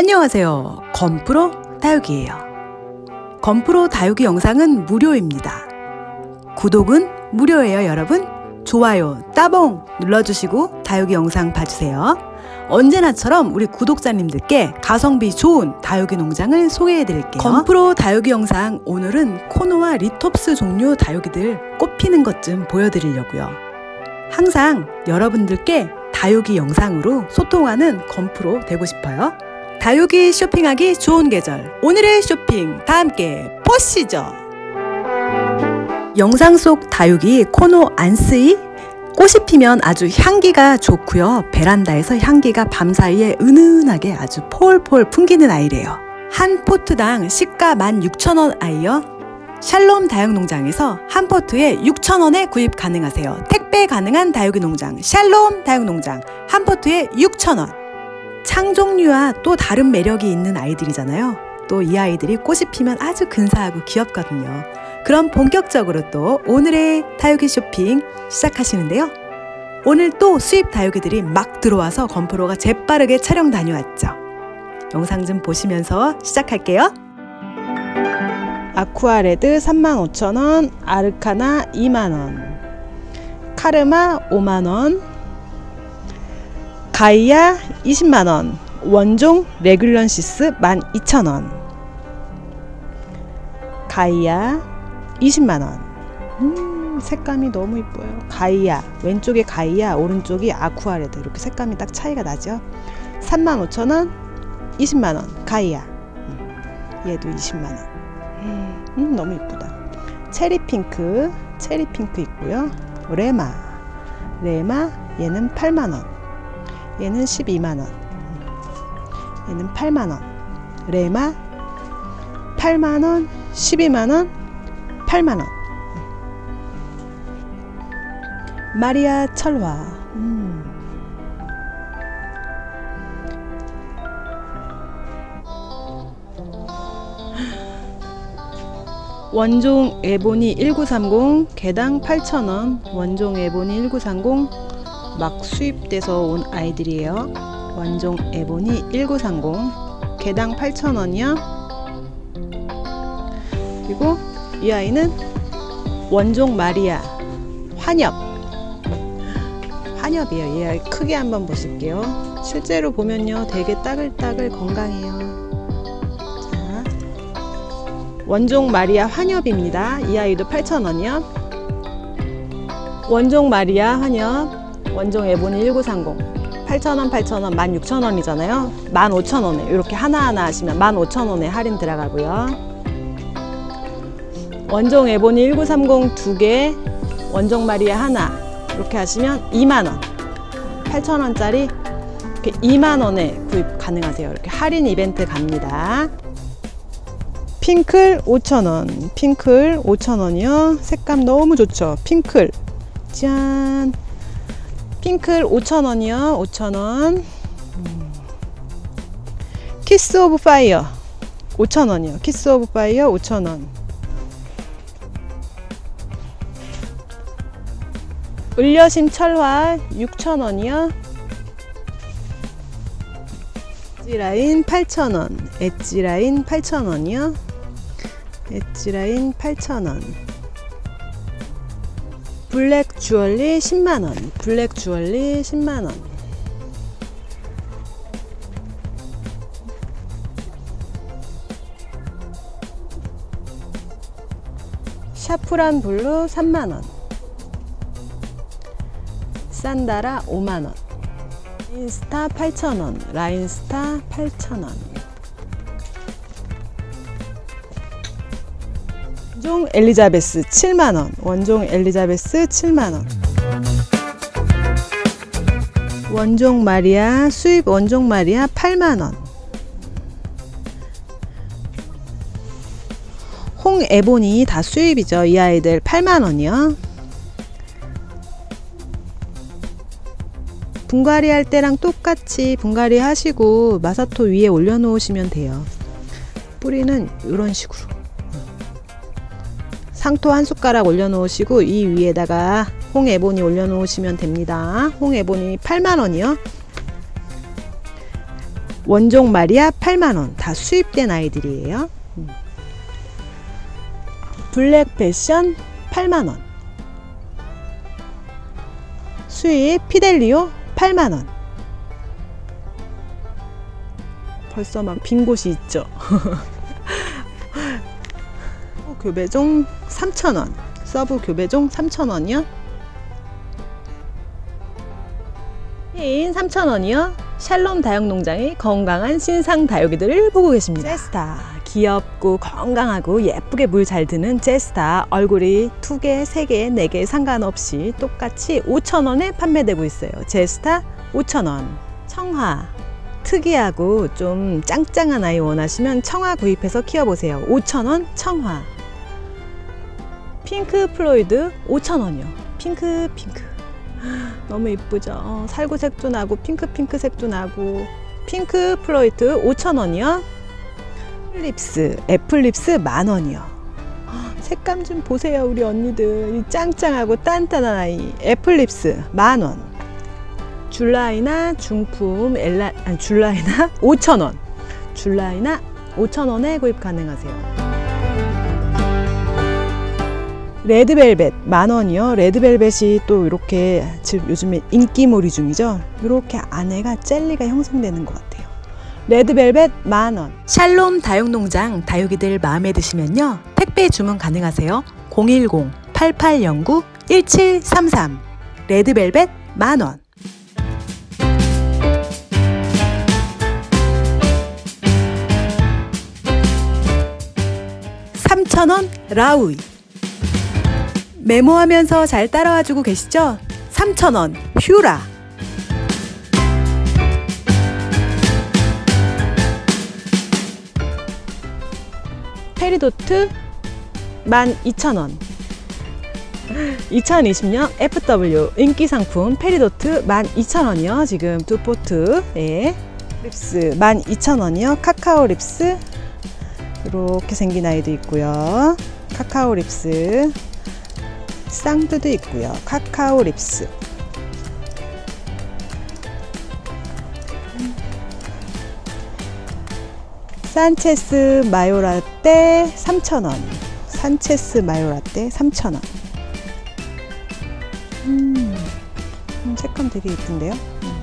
안녕하세요. 건프로 다육이에요. 건프로 다육이 영상은 무료입니다. 구독은 무료예요, 여러분. 좋아요, 따봉 눌러주시고 다육이 영상 봐주세요. 언제나처럼 우리 구독자님들께 가성비 좋은 다육이 농장을 소개해드릴게요. 건프로 다육이 영상 오늘은 코노와 리톱스 종류 다육이들 꽃피는 것 좀 보여드리려고요. 항상 여러분들께 다육이 영상으로 소통하는 건프로 되고 싶어요. 다육이 쇼핑하기 좋은 계절 오늘의 쇼핑 다 함께 보시죠. 영상 속 다육이 코노 안쓰이 꽃이 피면 아주 향기가 좋고요. 베란다에서 향기가 밤사이에 은은하게 아주 폴폴 풍기는 아이래요. 한 포트당 시가 16,000원 아이요. 샬롬 다육농장에서 한 포트에 6,000원에 구입 가능하세요. 택배 가능한 다육이 농장 샬롬 다육농장 한 포트에 6,000원. 창종류와 또 다른 매력이 있는 아이들이잖아요. 또 이 아이들이 꽃이 피면 아주 근사하고 귀엽거든요. 그럼 본격적으로 또 오늘의 다육이 쇼핑 시작하시는데요. 오늘 또 수입 다육이들이 막 들어와서 건프로가 재빠르게 촬영 다녀왔죠. 영상 좀 보시면서 시작할게요. 아쿠아레드 35,000원, 아르카나 2만원, 카르마 5만원, 가이아 20만원, 원종 레귤런시스 12,000원, 가이아 20만원. 음, 색감이 너무 이뻐요. 가이아, 왼쪽에 가이아, 오른쪽이 아쿠아레드. 이렇게 색감이 딱 차이가 나죠? 35,000원, 20만원, 가이아. 음, 얘도 20만원. 음, 너무 이쁘다. 체리 핑크, 체리 핑크 있고요. 레마, 레마, 얘는 8만원. 얘는 12만원. 얘는 8만원. 레마, 8만원, 12만원, 8만원. 마리아 철화. 음. 원종 에보니 1930 개당 8,000원. 원종 에보니 1930 막 수입돼서 온 아이들이에요. 원종 에보니 1930 개당 8,000원이요. 그리고 이 아이는 원종 마리아 환엽 환엽이에요. 이 아이 크게 한번 보실게요. 실제로 보면요 되게 따글따글 건강해요. 자, 원종 마리아 환엽입니다. 이 아이도 8,000원이요. 원종 마리아 환엽 원종 에보니 1930 8,000원, 8,000원, 16,000원이잖아요. 15,000원에 이렇게 하나하나 하시면 15,000원에 할인 들어가고요. 원종 에보니 1930 두개 원종 마리아 하나 이렇게 하시면 2만원. 8,000원짜리 이렇게 2만원에 구입 가능하세요. 이렇게 할인 이벤트 갑니다. 핑클 5,000원. 핑클 5,000원이요. 색감 너무 좋죠? 핑클. 짠 핑클 5,000원이요 5,000원 Kiss of Fire 5,000원이요 Kiss of Fire 5,000원 을려심 철화 6,000원이요. 엣지라인 8,000원. 엣지라인 8,000원이요. 엣지라인 8,000원. 블랙 주얼리 10만원. 블랙 주얼리 10만원. Saffron Blue 3만원. 산다라 5만원 Line Star 8,000원 Line Star 8,000원 원종 엘리자베스 7만원. 원종 엘리자베스 7만원. 원종 마리아 수입 원종 마리아 8만원. 홍 에보니 다 수입이죠. 이 아이들 8만원이요. 분갈이 할 때랑 똑같이 분갈이 하시고 마사토 위에 올려 놓으시면 돼요. 뿌리는 이런 식으로 상토 한 숟가락 올려 놓으시고 이 위에다가 홍에보니 올려 놓으시면 됩니다. 홍에보니 8만원이요. 원종 마리아 8만원. 다 수입된 아이들이에요. 음. Black Passion 8만원. 수입 피델리오 8만원. 벌써 막 빈 곳이 있죠 교배종 3,000원. 서브 교배종 3,000원이요? 인 3,000원이요? 샬롬 다육농장의 건강한 신상 다육이들을 보고 계십니다. 제스타. 귀엽고 건강하고 예쁘게 물 잘 드는 제스타. 얼굴이 2개, 3개, 4개 상관없이 똑같이 5,000원에 판매되고 있어요. 제스타 5,000원. 청화 특이하고 좀 짱짱한 아이 원하시면 청화 구입해서 키워보세요. 5,000원 청화 Pink Floyd 5,000원이요. 핑크 핑크. 너무 이쁘죠? 어, 살구색도 나고 핑크 핑크색도 나고. Pink Floyd 5,000원이요. Lips Apple Lips 만원이요. 색감 좀 보세요 우리 언니들. 이 짱짱하고 단단한 아이. Apple Lips 만원. 줄라이나 중품 엘라 아니 줄라이나 5,000원. 줄라이나 5,000원에 구입 가능하세요 레드벨벳 만원이요. 레드벨벳이 또 이렇게 지금 요즘에 인기몰이 중이죠. 이렇게 안에가 젤리가 형성되는 것 같아요. 레드벨벳 만원. 샬롬 다육농장 다육이들 마음에 드시면요. 택배 주문 가능하세요. 010-8809-1733 레드벨벳 만원. 3,000원 라우이 메모하면서 잘 따라와주고 계시죠? 3,000원 휴라. 페리도트 12,000원. 2020년 FW 인기 상품 페리도트 12,000원이요. 지금 두 포트 예. 립스 12,000원이요. 카카오 립스. 이렇게 생긴 아이도 있고요. 카카오 립스 쌍두도 있고요. 카카오 립스. 산체스 마요라떼 3,000원. 산체스 마요라떼 3,000원. 음, 음, 색감 되게 예쁜데요? 음.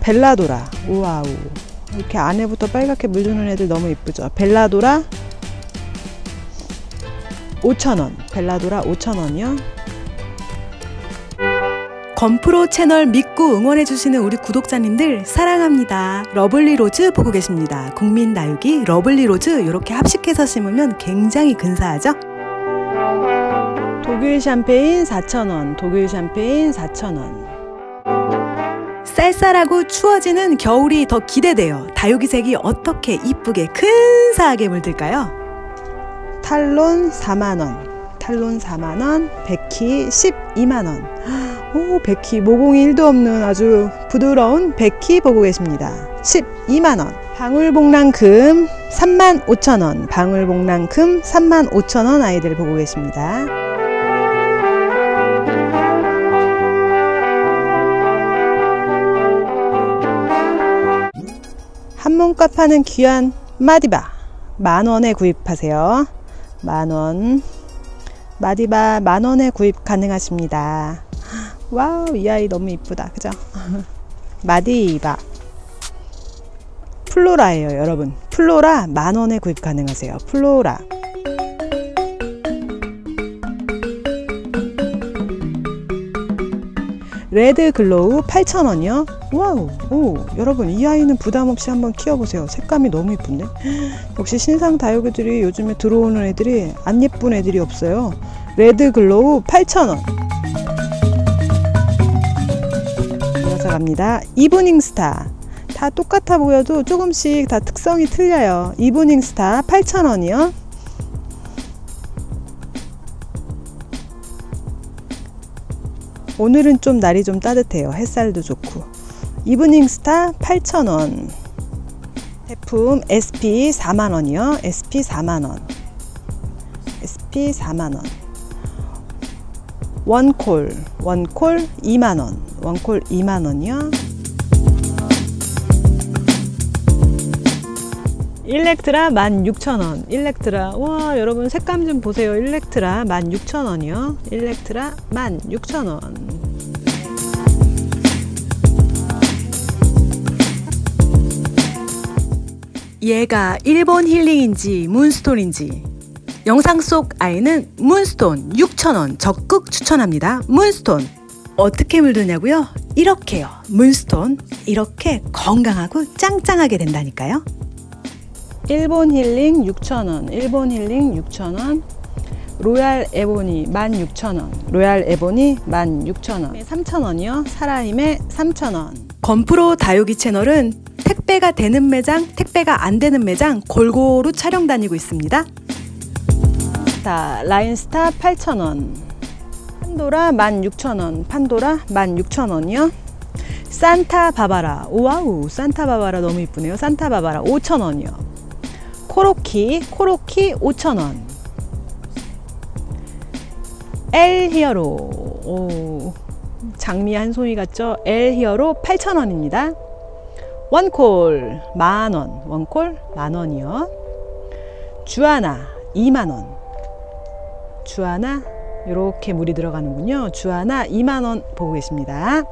벨라도라. 우와우. 이렇게 안에부터 빨갛게 물드는 애들 너무 이쁘죠? 벨라도라 5,000원 벨라도라 5,000원이요 건프로 채널 믿고 응원해주시는 우리 구독자님들 사랑합니다. Lovely Rose 보고 계십니다. 국민 다육이 Lovely Rose 이렇게 합식해서 심으면 굉장히 근사하죠? 독일 샴페인 4,000원, 독일 샴페인 4,000원. 쌀쌀하고 추워지는 겨울이 더 기대돼요. 다육이색이 어떻게 이쁘게 근사하게 물들까요? 탈론 4만원 탈론 4만원 백희 12만원. 오 백희 모공이 1도 없는 아주 부드러운 백희 보고 계십니다. 12만원. 방울복랑금 3만 5천원. 방울복랑금 3만 5천원 아이들 보고 계십니다. 한몸값 하는 귀한 마디바. 만원에 구입하세요 만원. 마디바 만원에 구입 가능하십니다. Wow 이 아이 너무 이쁘다. 그죠? 마디바. 플로라예요 여러분. 플로라 만원에 구입 가능하세요. 플로라. Red Glow 8,000원이요 wow 오 여러분 이 아이는 부담없이 한번 키워보세요. 색감이 너무 이쁜데? 역시 신상 다육이들이 요즘에 들어오는 애들이 안 예쁜 애들이 없어요. Red Glow 8,000원. 이어서 갑니다. Evening Star. 다 똑같아 보여도 조금씩 다 특성이 틀려요. Evening Star 8,000원이요. 오늘은 좀 날이 좀 따뜻해요. 햇살도 좋고. 이브닝스타 8,000원. 제품 SP 4만원이요. SP 4만원. SP 4만원. 원콜 원콜 2만원. 원콜 2만원이요. 일렉트라 16,000원. 일렉트라 와 여러분 색감 좀 보세요. 일렉트라 16,000원이요. 일렉트라 16,000원. 얘가 일본 힐링인지 문스톤인지 영상 속 아이는 문스톤 6,000원 적극 추천합니다. 문스톤 어떻게 물드냐고요? 이렇게요. 문스톤 이렇게 건강하고 짱짱하게 된다니까요. 일본 힐링 6,000원 일본 힐링 6,000원 Royal Ebony 16,000원 Royal Ebony 16,000원 3,000원이요 살아임에 3,000원 건프로 다육이 채널은 택배가 되는 매장, 택배가 안 되는 매장 골고루 촬영 다니고 있습니다. 자, Line Star 8,000원. 판도라 16,000원. 판도라 16,000원이요. Santa Barbara. Wow, Santa Barbara 너무 이쁘네요. Santa Barbara 5,000원이요. 코로키, 코로키 5,000원. El Hero. 오, 장미 한 송이 같죠? El Hero 8,000원입니다. 원콜 만원. 원콜 만원이요. 주하나 2만원. 주하나 이렇게 물이 들어가는군요. 주하나 2만원 보고 계십니다.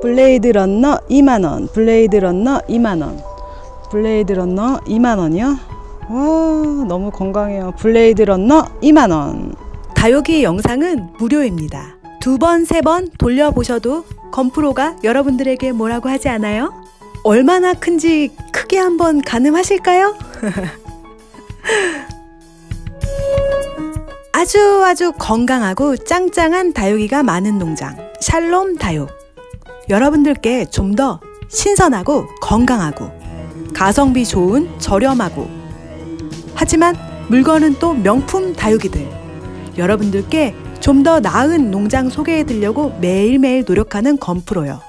Blade Runner 2만원. Blade Runner 2만원. Blade Runner 2만원이요 와 너무 건강해요 Blade Runner 2만원 다육이 영상은 무료입니다 두 번, 세 번 돌려보셔도 건프로가 여러분들에게 뭐라고 하지 않아요? 얼마나 큰지 크게 한번 가늠하실까요? 아주 아주 건강하고 짱짱한 다육이가 많은 농장 샬롬 다육 여러분들께 좀 더 신선하고 건강하고 가성비 좋은 저렴하고 하지만 물건은 또 명품 다육이들 여러분들께 좀 더 나은 농장 소개해 드리려고 매일매일 노력하는 건프로요.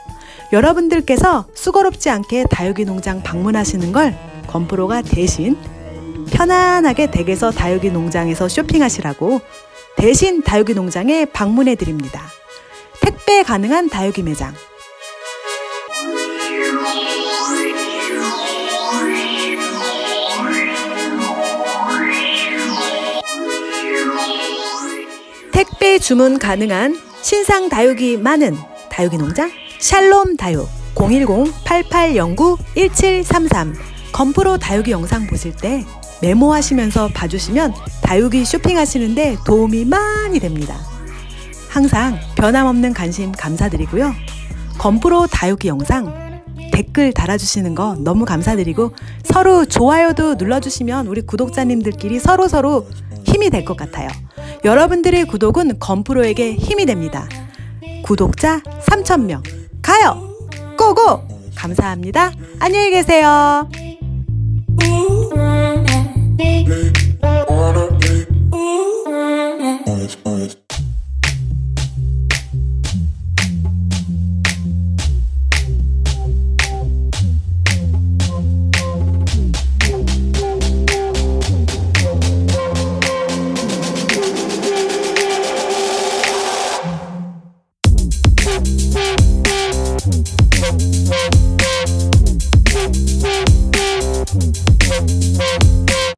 여러분들께서 수고롭지 않게 다육이 농장 방문하시는 걸 건프로가 대신 편안하게 댁에서 다육이 농장에서 쇼핑하시라고 대신 다육이 농장에 방문해 드립니다. 택배 가능한 다육이 매장 택배 주문 가능한 신상 다육이 많은 다육이 농장 샬롬 다육 010-8809-1733 건프로 다육이 영상 보실 때 메모하시면서 봐주시면 다육이 쇼핑하시는데 도움이 많이 됩니다. 항상 변함없는 관심 감사드리고요. 건프로 다육이 영상 댓글 달아주시는 거 너무 감사드리고 서로 좋아요도 눌러주시면 우리 구독자님들끼리 서로서로 힘이 될 것 같아요. 여러분들의 구독은 건프로에게 힘이 됩니다. 구독자 3,000명 가요! 고고! 감사합니다. 안녕히 계세요.